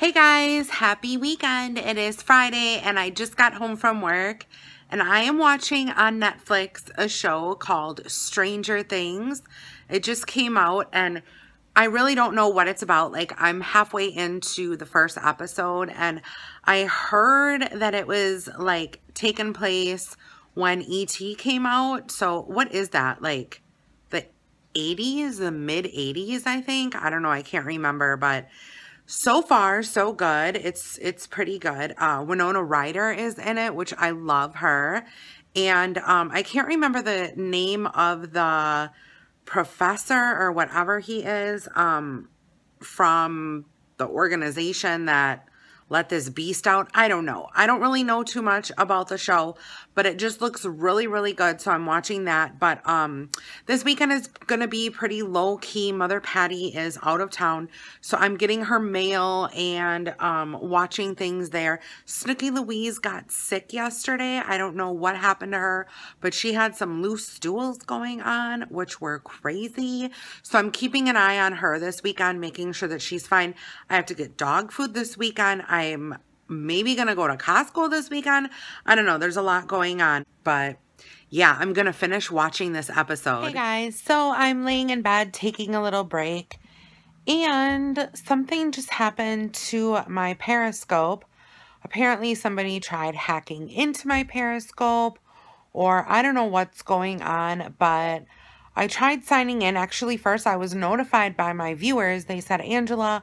Hey guys, happy weekend. It is Friday and I just got home from work and I am watching on Netflix a show called Stranger Things. It just came out and I really don't know what it's about. Like I'm halfway into the first episode and I heard that it was like taking place when ET came out. So what is that? Like the 80s, the mid 80s, I think. I don't know. I can't remember, but so far so good it's it's pretty good uh winona ryder is in it which i love her and um i can't remember the name of the professor or whatever he is um from the organization that let this beast out. I don't know. I don't really know too much about the show, but it just looks really, really good. So I'm watching that. But um, this weekend is going to be pretty low key. Mother Patty is out of town. So I'm getting her mail and um, watching things there. Snooky Louise got sick yesterday. I don't know what happened to her, but she had some loose stools going on, which were crazy. So I'm keeping an eye on her this weekend, making sure that she's fine. I have to get dog food this weekend. I'm maybe going to go to Costco this weekend. I don't know. There's a lot going on, but yeah, I'm going to finish watching this episode. Hey guys, so I'm laying in bed taking a little break and something just happened to my Periscope. Apparently somebody tried hacking into my Periscope or I don't know what's going on, but I tried signing in. Actually, first I was notified by my viewers. They said, Angela,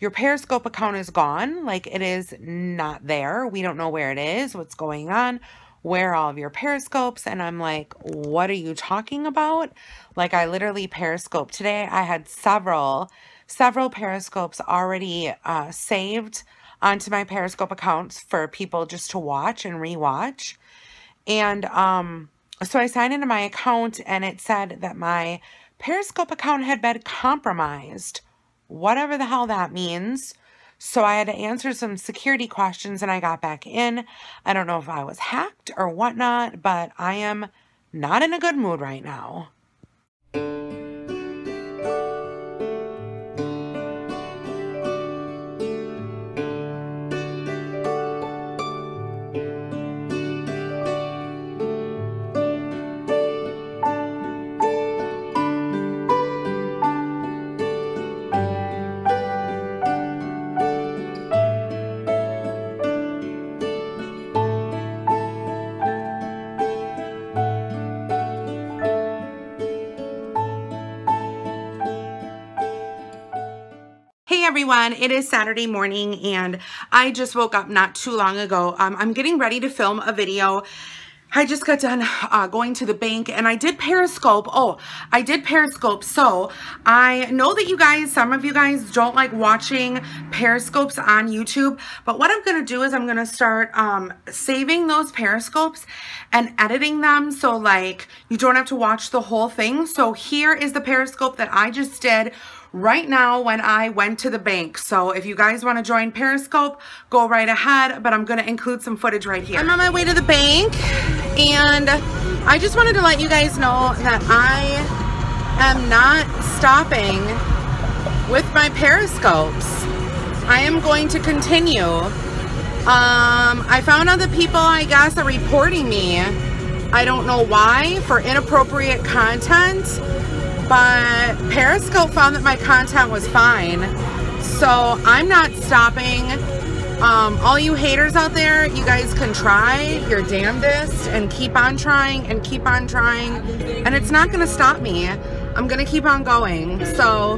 your Periscope account is gone. Like it is not there. We don't know where it is, what's going on, where all of your Periscopes. And I'm like, what are you talking about? Like I literally Periscope today. I had several, several Periscopes already uh, saved onto my Periscope accounts for people just to watch and rewatch. And um, so I signed into my account and it said that my Periscope account had been compromised whatever the hell that means. So I had to answer some security questions and I got back in. I don't know if I was hacked or whatnot, but I am not in a good mood right now. Everyone. It is Saturday morning and I just woke up not too long ago. Um, I'm getting ready to film a video. I just got done uh, going to the bank and I did Periscope. Oh, I did Periscope. So I know that you guys, some of you guys don't like watching Periscopes on YouTube, but what I'm going to do is I'm going to start um, saving those Periscopes and editing them so like you don't have to watch the whole thing. So here is the Periscope that I just did right now when I went to the bank. So if you guys want to join Periscope, go right ahead, but I'm going to include some footage right here. I'm on my way to the bank and I just wanted to let you guys know that I am not stopping with my Periscopes. I am going to continue. Um, I found that people, I guess, are reporting me. I don't know why, for inappropriate content but Periscope found that my content was fine. So I'm not stopping. Um, all you haters out there, you guys can try your damnedest and keep on trying and keep on trying. And it's not going to stop me. I'm going to keep on going. So,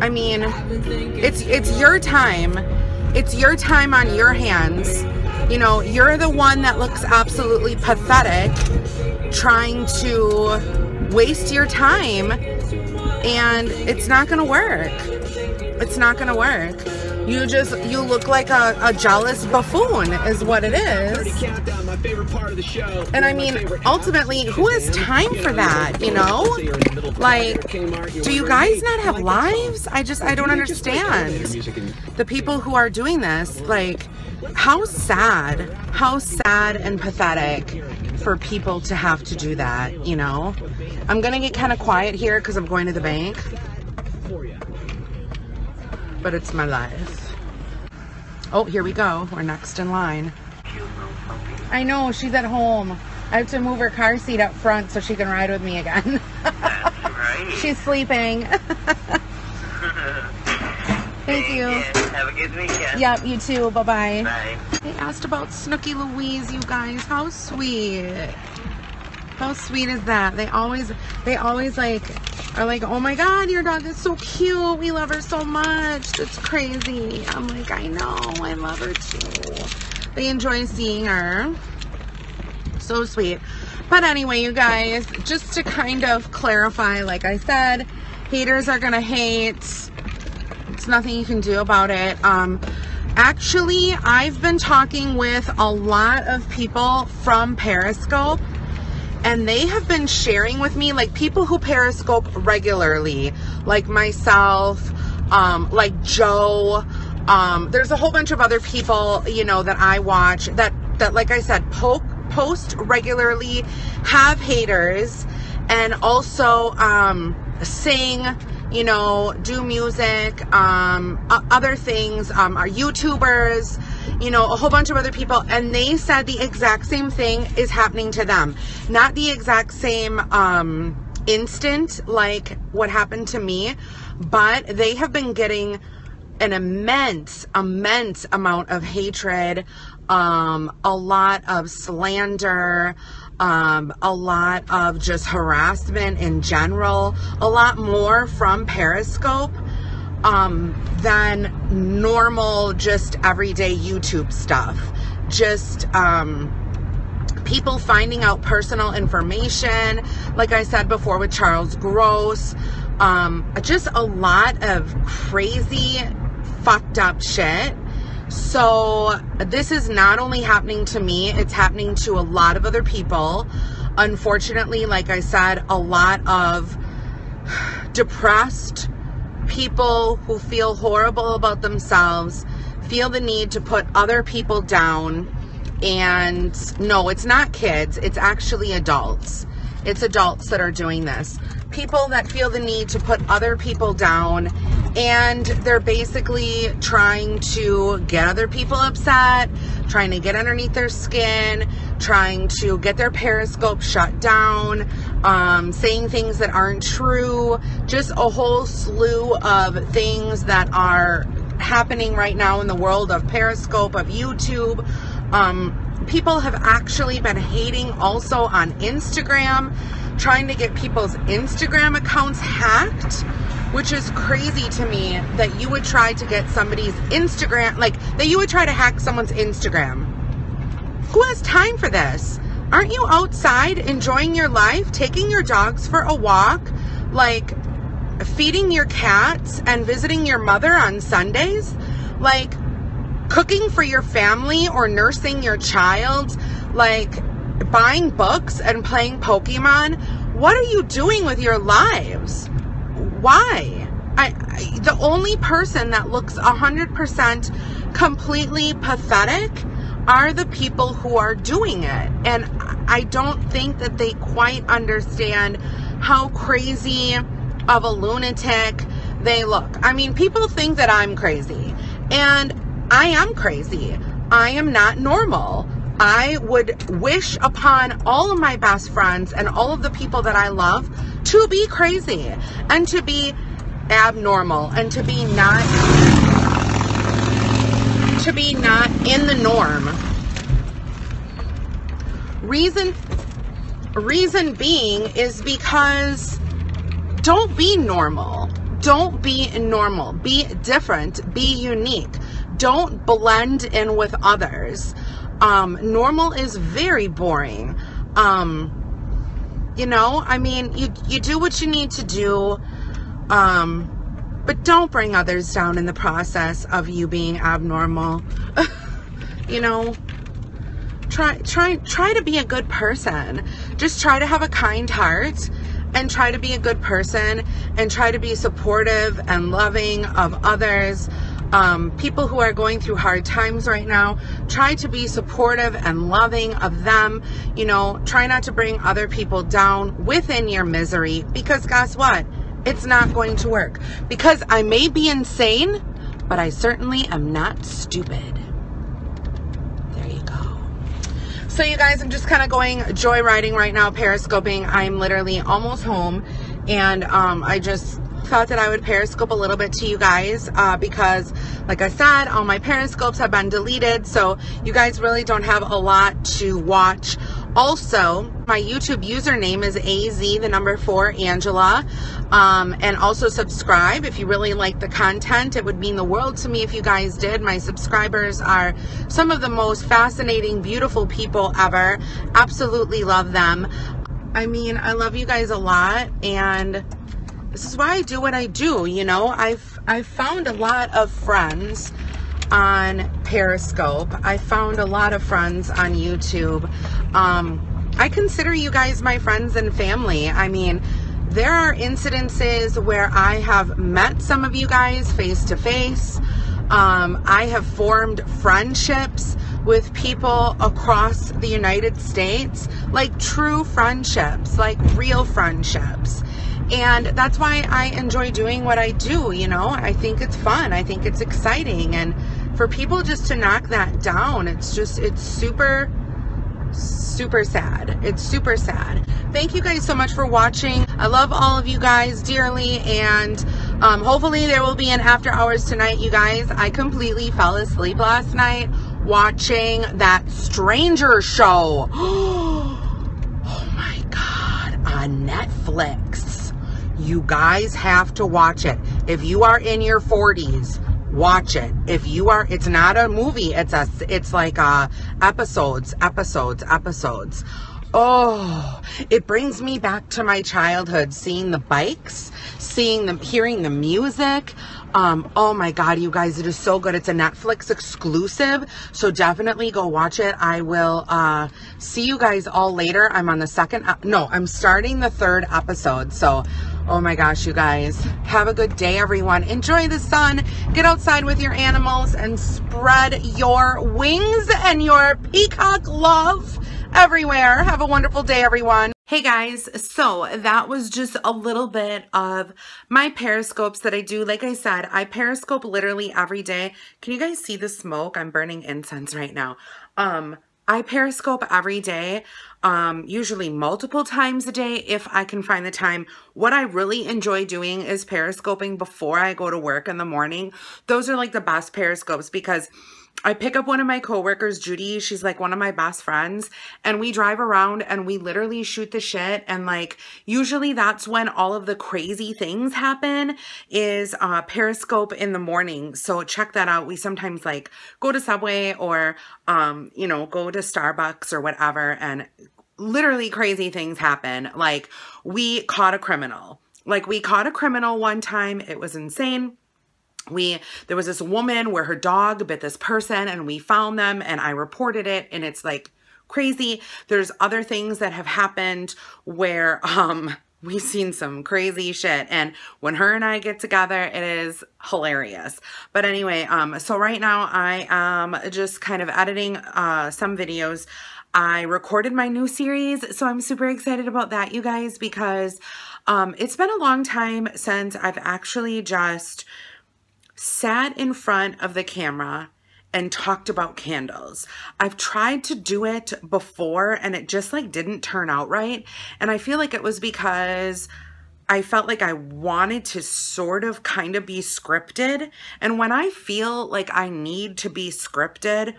I mean, it's, it's your time. It's your time on your hands. You know, you're the one that looks absolutely pathetic trying to waste your time and it's not gonna work. It's not gonna work. You just, you look like a, a jealous buffoon is what it is. And I mean, ultimately, who has time for that, you know? Like, do you guys not have lives? I just, I don't understand. The people who are doing this, like, how sad, how sad and pathetic for people to have to do that, you know? I'm gonna get kind of quiet here because I'm going to the bank. but it's my life. Oh, here we go. We're next in line. I know, she's at home. I have to move her car seat up front so she can ride with me again. right. she's sleeping. Thank you. Have a good weekend. Yep, you too. Bye-bye. Bye. They asked about Snooky Louise, you guys. How sweet. How sweet is that? They always, they always like, are like, oh my God, your dog is so cute. We love her so much. It's crazy. I'm like, I know. I love her too. They enjoy seeing her. So sweet. But anyway, you guys, just to kind of clarify, like I said, haters are to hate. It's nothing you can do about it. Um, actually, I've been talking with a lot of people from Periscope and they have been sharing with me like people who periscope regularly like myself um, like joe um, there's a whole bunch of other people you know that i watch that that like i said poke, post regularly have haters and also um, sing you know do music um, other things um, are youtubers you know, a whole bunch of other people, and they said the exact same thing is happening to them. Not the exact same um, instant like what happened to me, but they have been getting an immense, immense amount of hatred, um, a lot of slander, um, a lot of just harassment in general, a lot more from Periscope um, than normal, just everyday YouTube stuff. Just um, people finding out personal information, like I said before with Charles Gross, um, just a lot of crazy, fucked up shit. So, this is not only happening to me, it's happening to a lot of other people. Unfortunately, like I said, a lot of depressed, people who feel horrible about themselves feel the need to put other people down. And no, it's not kids, it's actually adults. It's adults that are doing this. People that feel the need to put other people down and they're basically trying to get other people upset, trying to get underneath their skin, trying to get their periscope shut down, um, saying things that aren't true, just a whole slew of things that are happening right now in the world of periscope, of YouTube. Um, people have actually been hating also on Instagram, trying to get people's Instagram accounts hacked, which is crazy to me that you would try to get somebody's Instagram, like that you would try to hack someone's Instagram. Who has time for this? Aren't you outside enjoying your life, taking your dogs for a walk, like feeding your cats and visiting your mother on Sundays? Like, cooking for your family or nursing your child, like buying books and playing Pokemon. What are you doing with your lives? Why? I, I the only person that looks 100% completely pathetic are the people who are doing it. And I don't think that they quite understand how crazy of a lunatic they look. I mean, people think that I'm crazy. And I am crazy. I am not normal. I would wish upon all of my best friends and all of the people that I love to be crazy and to be abnormal and to be not to be not in the norm. Reason reason being is because don't be normal. Don't be normal. Be different. Be unique don't blend in with others. Um, normal is very boring. Um, you know, I mean, you you do what you need to do, um, but don't bring others down in the process of you being abnormal. you know, try try try to be a good person. Just try to have a kind heart and try to be a good person and try to be supportive and loving of others um, people who are going through hard times right now, try to be supportive and loving of them. You know, try not to bring other people down within your misery because guess what? It's not going to work. Because I may be insane, but I certainly am not stupid. There you go. So you guys, I'm just kind of going joyriding right now, periscoping. I'm literally almost home and um, I just thought that I would periscope a little bit to you guys uh, because like I said all my periscopes have been deleted so you guys really don't have a lot to watch. Also my YouTube username is AZ the number four Angela. Um, and also subscribe if you really like the content. It would mean the world to me if you guys did. My subscribers are some of the most fascinating beautiful people ever. Absolutely love them. I mean I love you guys a lot and this is why I do what I do. You know, I've I've found a lot of friends on Periscope. I found a lot of friends on YouTube. Um, I consider you guys my friends and family. I mean, there are incidences where I have met some of you guys face to face. I have formed friendships with people across the United States, like true friendships, like real friendships. And that's why I enjoy doing what I do, you know? I think it's fun. I think it's exciting. And for people just to knock that down, it's just, it's super, super sad. It's super sad. Thank you guys so much for watching. I love all of you guys dearly. And um, hopefully there will be an after hours tonight, you guys. I completely fell asleep last night watching that stranger show. oh my God. On Netflix. You guys have to watch it. If you are in your 40s, watch it. If you are, it's not a movie. It's a, it's like uh, episodes, episodes, episodes. Oh, it brings me back to my childhood, seeing the bikes, seeing them, hearing the music. Um, oh my God, you guys, it is so good. It's a Netflix exclusive. So definitely go watch it. I will, uh, see you guys all later. I'm on the second, no, I'm starting the third episode. So, oh my gosh, you guys, have a good day, everyone. Enjoy the sun. Get outside with your animals and spread your wings and your peacock love everywhere. Have a wonderful day, everyone. Hey guys, so that was just a little bit of my periscopes that I do. Like I said, I periscope literally every day. Can you guys see the smoke? I'm burning incense right now. Um, I periscope every day, um, usually multiple times a day if I can find the time. What I really enjoy doing is periscoping before I go to work in the morning. Those are like the best periscopes because I pick up one of my coworkers, Judy. She's like one of my best friends. And we drive around and we literally shoot the shit. And like, usually that's when all of the crazy things happen is uh, Periscope in the morning. So check that out. We sometimes like go to Subway or, um, you know, go to Starbucks or whatever. And literally crazy things happen. Like we caught a criminal. Like we caught a criminal one time. It was insane we there was this woman where her dog bit this person and we found them and I reported it and it's like crazy. There's other things that have happened where um we've seen some crazy shit and when her and I get together it is hilarious but anyway um so right now I am just kind of editing uh some videos I recorded my new series so I'm super excited about that you guys because um it's been a long time since I've actually just sat in front of the camera and talked about candles. I've tried to do it before and it just like didn't turn out right. And I feel like it was because I felt like I wanted to sort of kind of be scripted. And when I feel like I need to be scripted,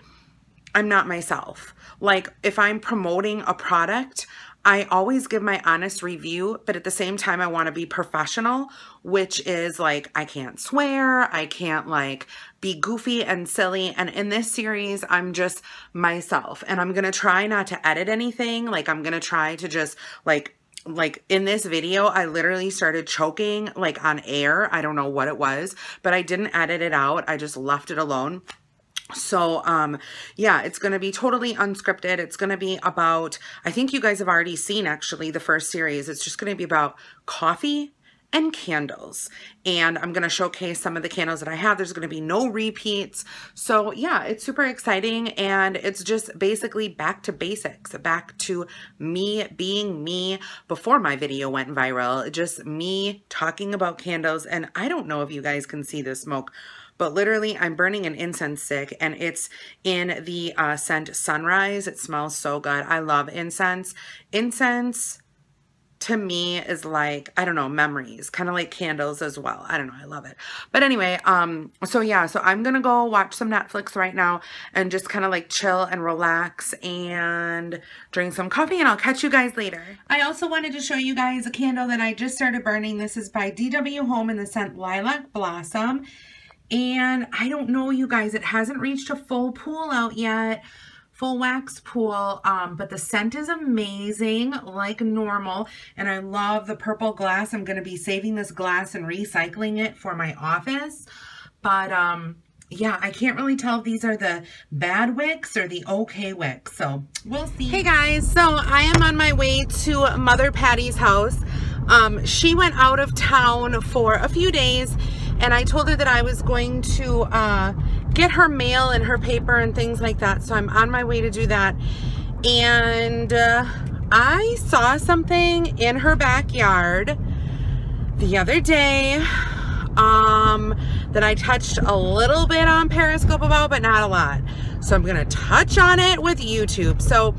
I'm not myself. Like if I'm promoting a product, I always give my honest review, but at the same time, I want to be professional, which is like, I can't swear, I can't like be goofy and silly. And in this series, I'm just myself and I'm going to try not to edit anything. Like, I'm going to try to just like like in this video, I literally started choking like on air. I don't know what it was, but I didn't edit it out. I just left it alone. So, um, yeah, it's going to be totally unscripted. It's going to be about, I think you guys have already seen actually the first series. It's just going to be about coffee and candles. And I'm going to showcase some of the candles that I have. There's going to be no repeats. So yeah, it's super exciting. And it's just basically back to basics, back to me being me before my video went viral. Just me talking about candles. And I don't know if you guys can see the smoke but literally I'm burning an incense stick and it's in the uh, scent Sunrise. It smells so good. I love incense. Incense to me is like, I don't know, memories, kind of like candles as well. I don't know. I love it. But anyway, um, so yeah, so I'm to go watch some Netflix right now and just kind of like chill and relax and drink some coffee and I'll catch you guys later. I also wanted to show you guys a candle that I just started burning. This is by DW Home in the scent Lilac Blossom. And I don't know, you guys, it hasn't reached a full pool out yet full wax pool um, but the scent is amazing like normal and I love the purple glass I'm going to be saving this glass and recycling it for my office but um yeah, I can't really tell if these are the bad wicks or the okay wicks. So we'll see. Hey guys, so I am on my way to Mother Patty's house. Um, she went out of town for a few days and I told her that I was going to uh, get her mail and her paper and things like that. So I'm on my way to do that. And uh, I saw something in her backyard the other day um, that I touched a little bit on Periscope about, but not a lot. So I'm going to touch on it with YouTube. So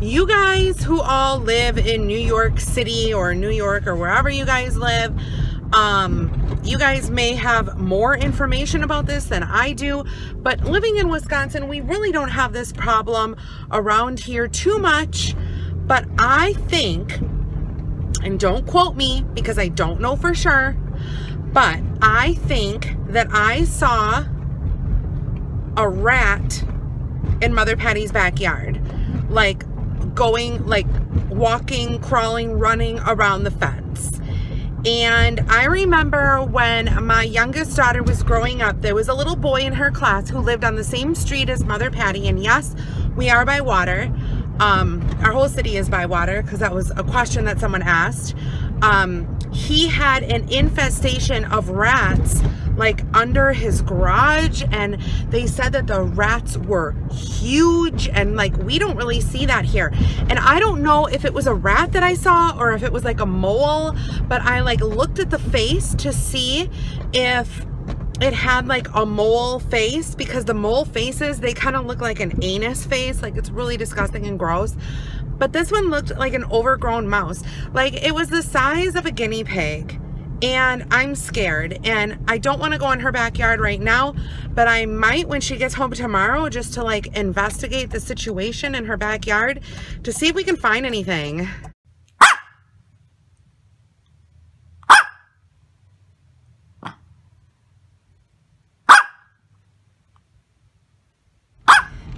you guys who all live in New York City or New York or wherever you guys live, um, you guys may have more information about this than I do, but living in Wisconsin, we really don't have this problem around here too much. But I think, and don't quote me because I don't know for sure, but I think that I saw a rat in Mother Patty's backyard. Like going, like walking, crawling, running around the fence. And I remember when my youngest daughter was growing up, there was a little boy in her class who lived on the same street as Mother Patty. And yes, we are by water. Um, our whole city is by water because that was a question that someone asked. Um, he had an infestation of rats like under his garage and they said that the rats were huge and like we don't really see that here. And I don't know if it was a rat that I saw or if it was like a mole but I like looked at the face to see if it had like a mole face because the mole faces they kind of look like an anus face. Like it's really disgusting and gross. But this one looked like an overgrown mouse. Like it was the size of a guinea pig and I'm scared and I don't want to go in her backyard right now but I might when she gets home tomorrow just to like investigate the situation in her backyard to see if we can find anything.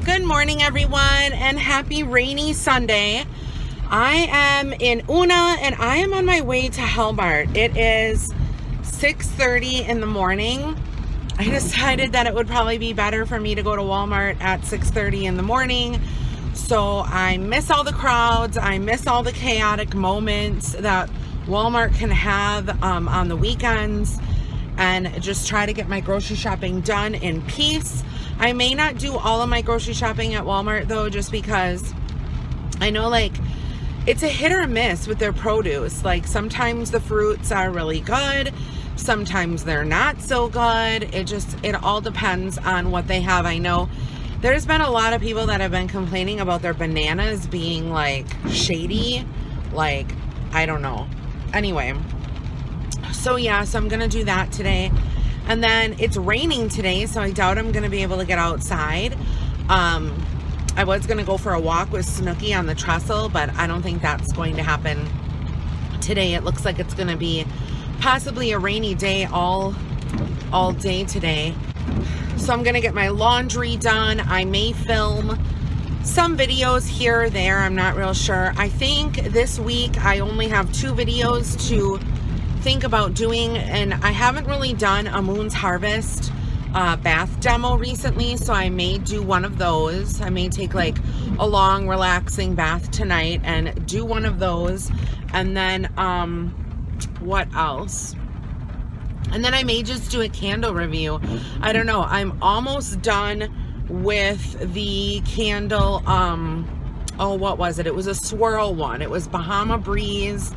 Good morning everyone and happy rainy Sunday. I am in Neenah and I am on my way to Hellmart. It is 6.30 in the morning. I decided that it would probably be better for me to go to Walmart at 6.30 in the morning. So I miss all the crowds. I miss all the chaotic moments that Walmart can have um, on the weekends and just try to get my grocery shopping done in peace. I may not do all of my grocery shopping at Walmart though, just because I know like it's a hit or miss with their produce. Like sometimes the fruits are really good, sometimes they're not so good. It just, it all depends on what they have. I know there's been a lot of people that have been complaining about their bananas being like shady. Like, I don't know. Anyway, so yeah, so I'm going to do that today. And then it's raining today, so I doubt I'm going to be able to get outside. Um, I was going to go for a walk with Snooky on the trestle, but I don't think that's going to happen today. It looks like it's going to be possibly a rainy day all, all day today. So I'm going to get my laundry done. I may film some videos here or there. I'm not real sure. I think this week I only have two videos to think about doing and I haven't really done a Moon's Harvest uh, bath demo recently, so I may do one of those. I may take like a long, relaxing bath tonight and do one of those. And then, um, what else? And then I may just do a candle review. I don't know. I'm almost done with the candle, um, oh, what was it? It was a swirl one. It was Bahama Breeze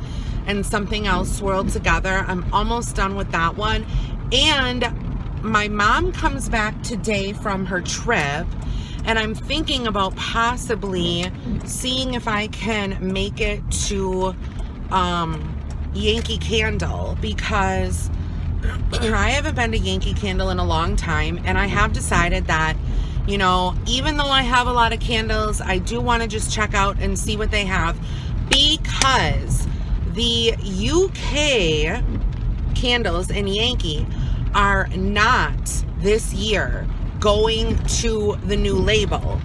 and something else swirled together. I'm almost done with that one. And my mom comes back today from her trip and I'm thinking about possibly seeing if I can make it to um, Yankee Candle because I haven't been to Yankee Candle in a long time and I have decided that you know even though I have a lot of candles I do want to just check out and see what they have because the UK candles in Yankee are not this year going to the new label.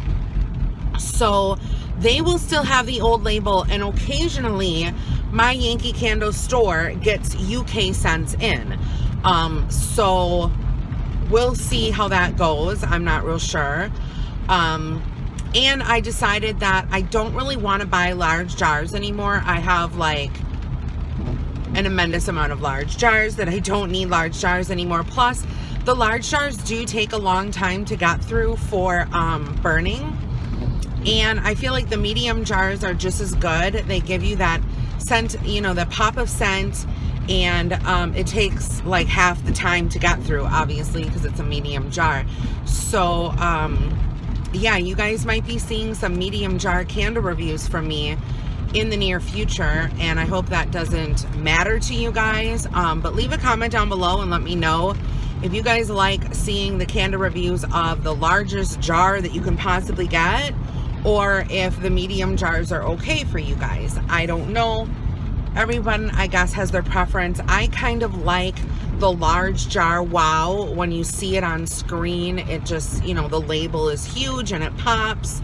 So they will still have the old label and occasionally my Yankee Candle store gets UK scents in. Um, so we'll see how that goes. I'm not real sure. Um, and I decided that I don't really want to buy large jars anymore. I have like an immense amount of large jars that I don't need large jars anymore. Plus, the large jars do take a long time to get through for um, burning. And I feel like the medium jars are just as good. They give you that scent, you know, the pop of scent. And um, it takes like half the time to get through, obviously, because it's a medium jar. So, um, yeah, you guys might be seeing some medium jar candle reviews from me in the near future and I hope that doesn't matter to you guys. Um, but leave a comment down below and let me know if you guys like seeing the candle reviews of the largest jar that you can possibly get or if the medium jars are okay for you guys. I don't know. Everyone I guess has their preference. I kind of like the large jar wow. When you see it on screen it just you know the label is huge and it pops.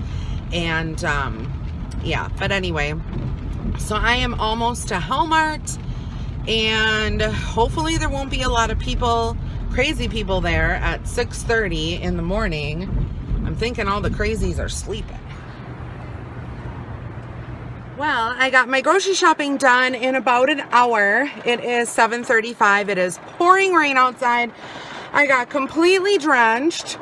And um yeah, but anyway, so I am almost to Hellmart and hopefully there won't be a lot of people, crazy people there at 6.30 in the morning. I'm thinking all the crazies are sleeping. Well, I got my grocery shopping done in about an hour. It is 7.35. It is pouring rain outside. I got completely drenched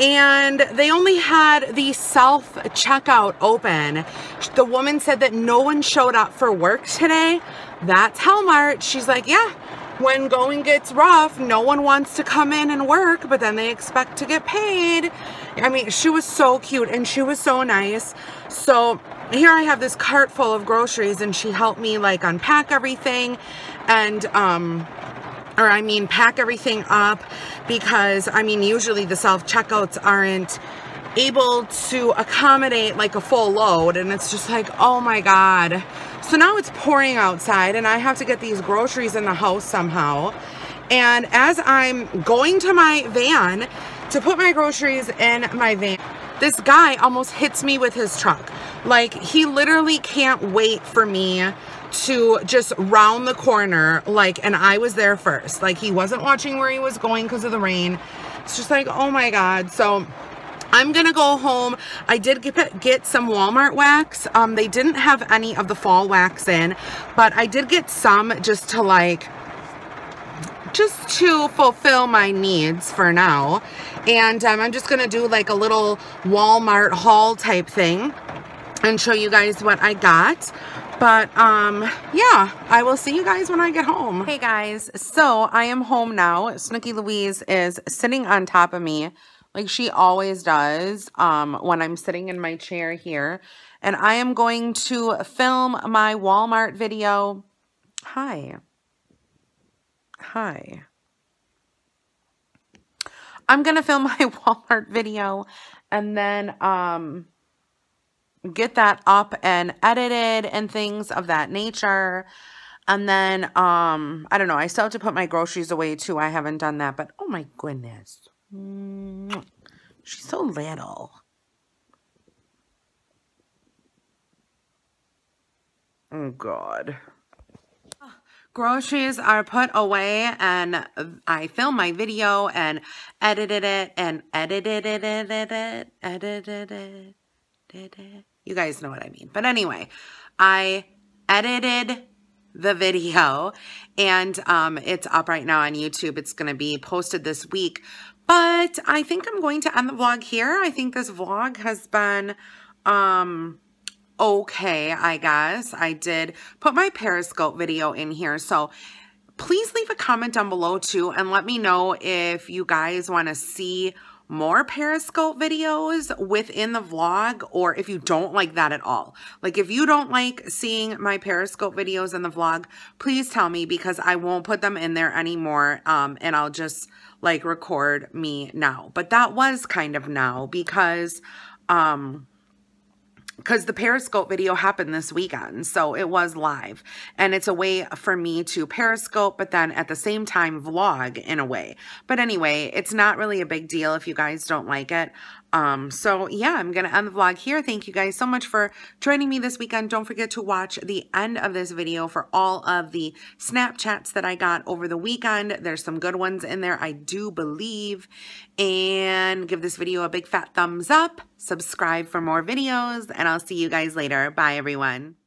and they only had the self checkout open. The woman said that no one showed up for work today. That's Hellmart. She's like, yeah, when going gets rough, no one wants to come in and work, but then they expect to get paid. I mean, she was so cute and she was so nice. So here I have this cart full of groceries and she helped me like unpack everything and um or I mean pack everything up because I mean usually the self-checkouts aren't able to accommodate like a full load. And it's just like oh my god. So now it's pouring outside and I have to get these groceries in the house somehow. And as I'm going to my van to put my groceries in my van this guy almost hits me with his truck. Like he literally can't wait for me to just round the corner like and I was there first. Like he wasn't watching where he was going because of the rain. It's just like oh my god. So I'm gonna go home. I did get, get some Walmart wax. Um they didn't have any of the fall wax in but I did get some just to like just to fulfill my needs for now. And um, I'm just gonna do like a little Walmart haul type thing and show you guys what I got but um, yeah, I will see you guys when I get home. Hey guys, so I am home now. Snooky Louise is sitting on top of me like she always does um, when I'm sitting in my chair here. And I am going to film my Walmart video. Hi. Hi. I'm going to film my Walmart video and then um, get that up and edited and things of that nature. And then, um, I don't know, I still have to put my groceries away too. I haven't done that, but oh my goodness. She's so little. Oh God. Groceries are put away and I filmed my video and edited it and edited it, edited it, edited it, it. You guys know what I mean. But anyway, I edited the video and um, it's up right now on YouTube. It's going to be posted this week. But I think I'm going to end the vlog here. I think this vlog has been um, okay, I guess. I did put my Periscope video in here. So please leave a comment down below too and let me know if you guys want to see more Periscope videos within the vlog or if you don't like that at all. Like if you don't like seeing my Periscope videos in the vlog, please tell me because I won't put them in there anymore um, and I'll just like record me now. But that was kind of now because um, because the Periscope video happened this weekend, so it was live. And it's a way for me to Periscope, but then at the same time vlog in a way. But anyway, it's not really a big deal if you guys don't like it. Um, so yeah, I'm going to end the vlog here. Thank you guys so much for joining me this weekend. Don't forget to watch the end of this video for all of the Snapchats that I got over the weekend. There's some good ones in there, I do believe. And give this video a big fat thumbs up. Subscribe for more videos, and I'll see you guys later. Bye, everyone.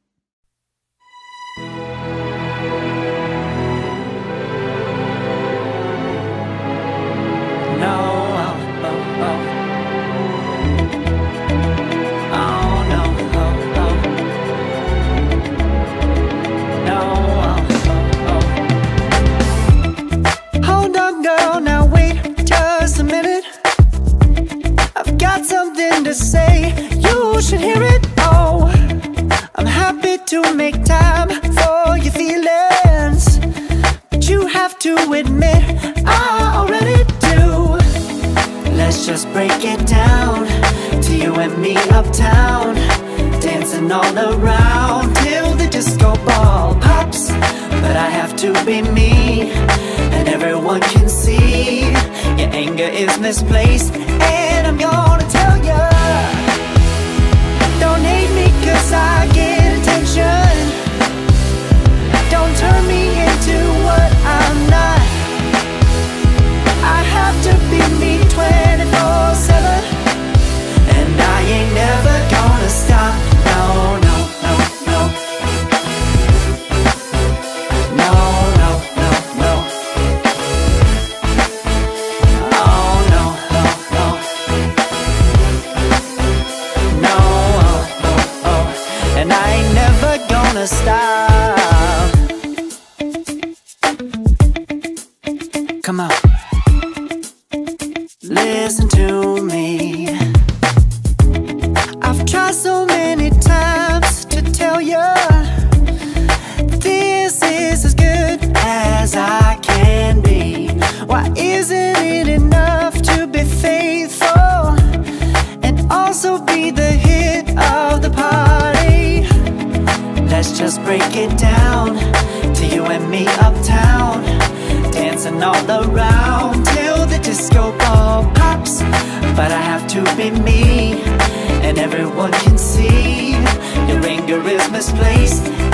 Be me, and everyone can see your anger is misplaced.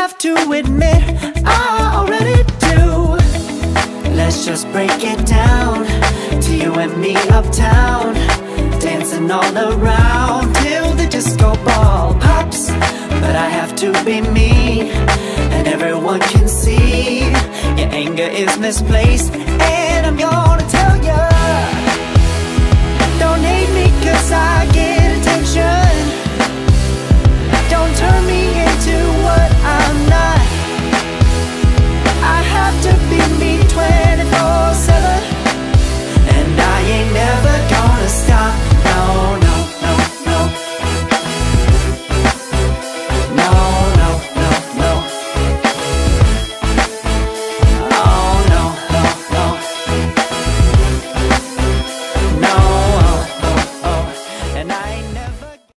Have to admit, I already do. Let's just break it down to you and me uptown. Dancing all around till the disco ball pops. But I have to be me, and everyone can see your anger is misplaced. And I'm gonna tell ya. Don't hate me cause I get attention Don't turn me